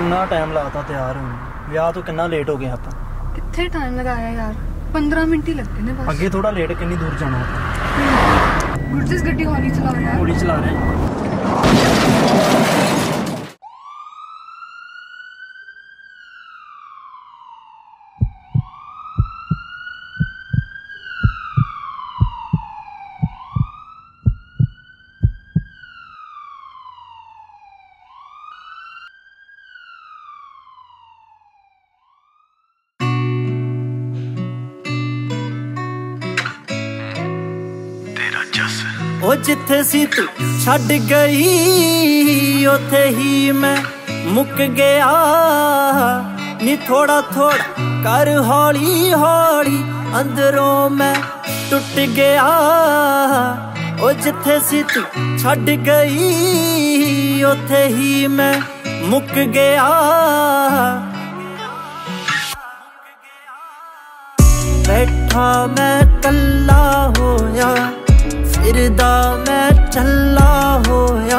ਕਿੰਨਾ ਟਾਈਮ ਲਾਤਾ ਤਿਆਰ ਹੋਣ ਨੂੰ। ਵਿਆਹ ਤੋਂ ਕਿੰਨਾ ਲੇਟ ਹੋ ਗਏ ਆਪਾਂ? ਕਿੱਥੇ ਟਾਈਮ ਲਗਾਇਆ ਯਾਰ? 15 ਮਿੰਟ ਹੀ ਲੱਗਦੇ ਨੇ ਬਸ। ਅੱਗੇ ਥੋੜਾ ਲੇਟ ਕਿੰਨੀ ਦੂਰ ਜਾਣਾ ਆਪਾਂ? ਗੁਰਜਸ ਗੱਡੀ ਹੌਲੀ ਚਲਾ ਯਾਰ। ਗੋਲੀ ਚਲਾ ਰਹੇ ਉਹ ਜਿੱਥੇ ਸੀ ਤੂੰ ਛੱਡ ਗਈ, ਉੱਥੇ ਹੀ ਮੈਂ ਮੁੱਕ ਗਿਆ। ਨੀ ਥੋੜਾ ਥੋੜਾ ਕਰ ਹੌਲੀ ਹੌਲੀ ਅੰਦਰੋਂ ਮੈਂ ਟੁੱਟ ਗਿਆ। ਉਹ ਜਿੱਥੇ ਸੀ ਤੂੰ ਛੱਡ ਗਈ, ਉੱਥੇ ਹੀ ਮੈਂ ਮੁੱਕ ਗਿਆ। ਬੈਠਾ ਮੈਂ ਕੱਲਾ ਹੋਇਆ। ਫਿਰਦਾ ਮੈਂ ਚੱਲਾ ਹੋਇਆ।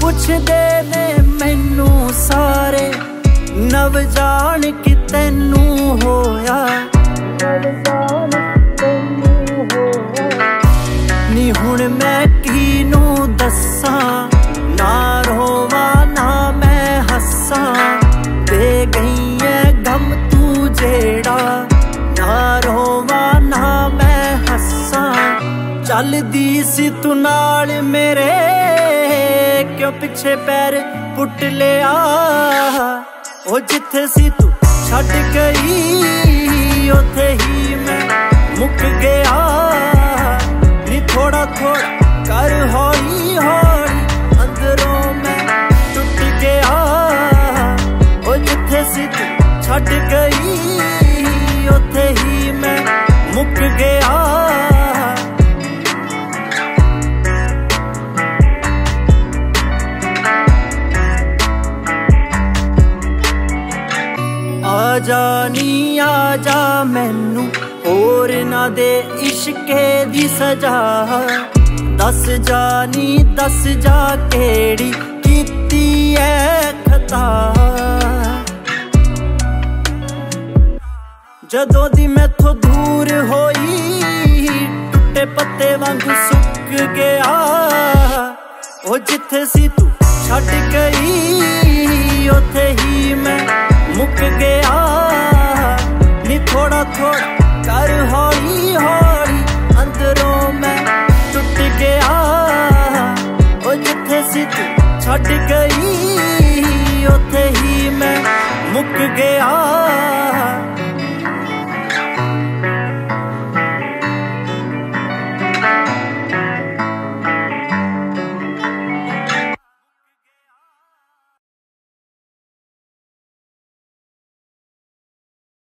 ਪੁੱਛਦੇ ਨੇ ਮੈਨੂੰ ਸਾਰੇ, ਨਵ ਜਾਣ ਕਿ ਤੈਨੂੰ ਹੋਇਆ। ਨੀ ਹੁਣ ਮੈਂ ਕੀ ਨੂੰ ਦੱਸਾਂ? ਚੱਲਦੀ ਸੀ ਤੂੰ ਨਾਲ ਮੇਰੇ, ਕਿਉਂ ਪਿੱਛੇ ਪੈਰ ਪੁੱਟ ਲਿਆ? ਉਹ ਜਿੱਥੇ ਸੀ ਤੂੰ ਛੱਡ ਗਈ, ਉੱਥੇ ਹੀ ਮੈਂ ਮੁੱਕ ਗਿਆ। ਨੀ ਥੋੜਾ ਥੋੜਾ ਕਰ ਹੌਲੀ ਹੌਲੀ ਅੰਦਰੋਂ ਮੈਂ ਟੁੱਟ ਗਿਆ। ਉਹ ਜਿੱਥੇ ਸੀ ਤੂੰ ਛੱਡ ਗਈ, ਉੱਥੇ ਹੀ ਮੈਂ ਮੁੱਕ ਗਿਆ। ਜਾ ਨੀ ਆ ਜਾ ਮੈਨੂੰ ਹੋਰ ਨਾ ਦੇ ਇਸ਼ਕੇ ਦੀ ਸਜ਼ਾ। ਦੱਸ ਜਾ ਨੀ ਦੱਸ ਜਾ ਕਿਹੜੀ ਕੀਤੀ ਐ ਖਤਾ। ਜਦੋਂ ਦੀ ਮੈਥੋਂ ਦੂਰ ਹੋਈ, ਟੁੱਟੇ ਪੱਤੇ ਵਾਂਗ ਸੁੱਕ ਗਿਆ। ਉਹ ਜਿੱਥੇ ਸੀ ਤੂੰ ਛੱਡ ਗਈ, ਉੱਥੇ ਹੀ ਮੈਂ ਮੁੱਕ ਗਿਆ।